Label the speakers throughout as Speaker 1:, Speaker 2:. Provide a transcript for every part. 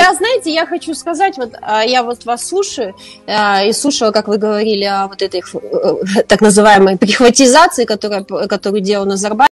Speaker 1: я, знаете, я хочу сказать, вот а, я вот вас слушаю а, и слушала, как вы говорили о вот этой э, так называемой прихватизации, которая, которую делал Назарбаев.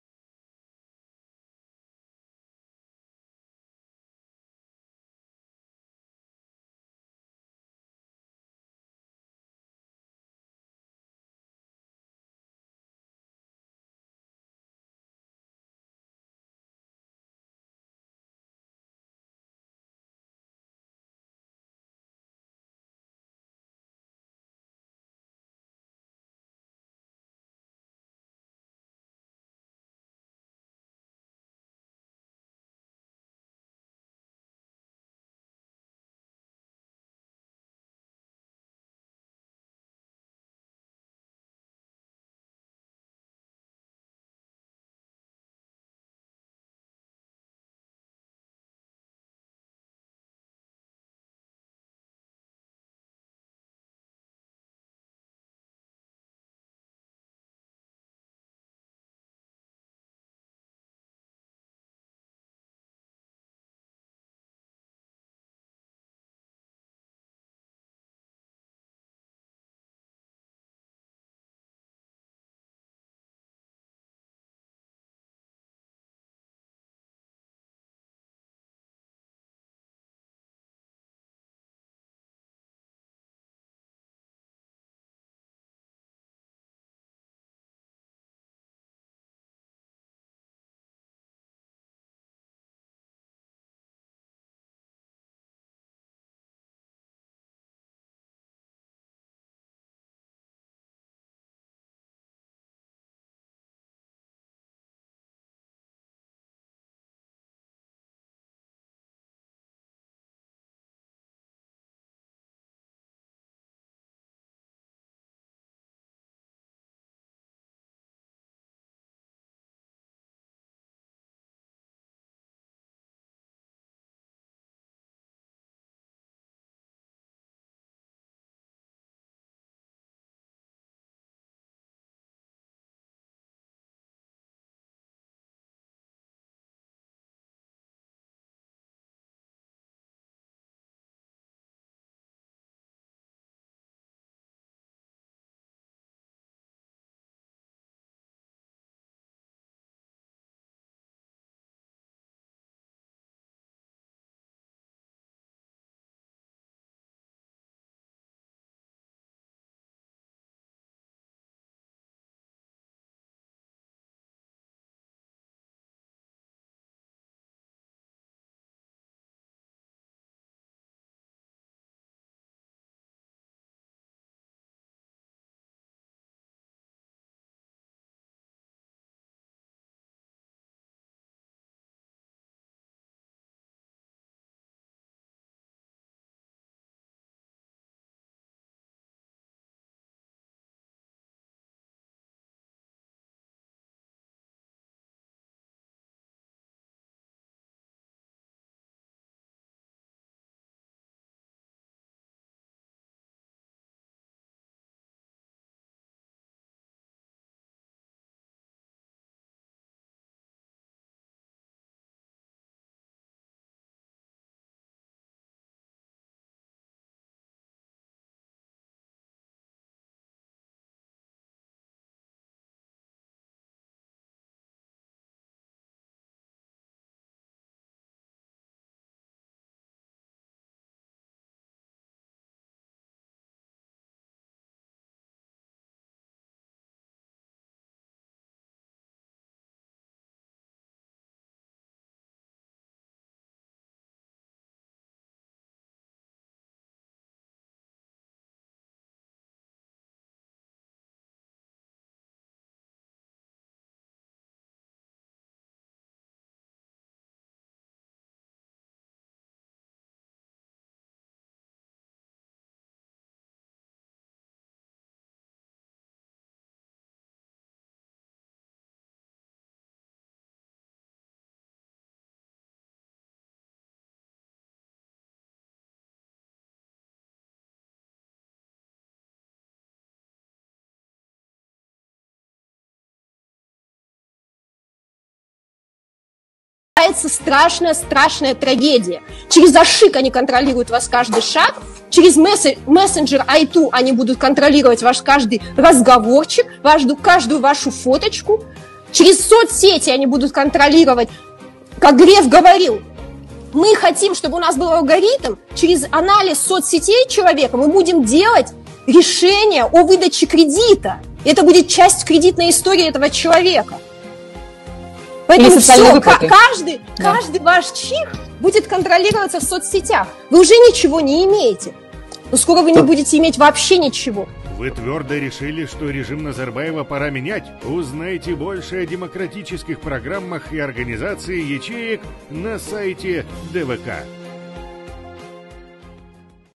Speaker 1: Начинается страшная-страшная трагедия. Через Ашик они контролируют вас каждый шаг, через мессенджер i2 они будут контролировать ваш каждый разговорчик, каждую, каждую вашу фоточку, через соцсети они будут контролировать, как Греф говорил, мы хотим, чтобы у нас был алгоритм, через анализ соцсетей человека мы будем делать решение о выдаче кредита. Это будет часть кредитной истории этого человека. Поэтому все, выплаты. каждый, да. каждый ваш чих будет контролироваться в соцсетях. Вы уже ничего не имеете. Но скоро вы не будете иметь вообще ничего.
Speaker 2: Вы твердо решили, что режим Назарбаева пора менять? Узнайте больше о демократических программах и организации ячеек на сайте ДВК.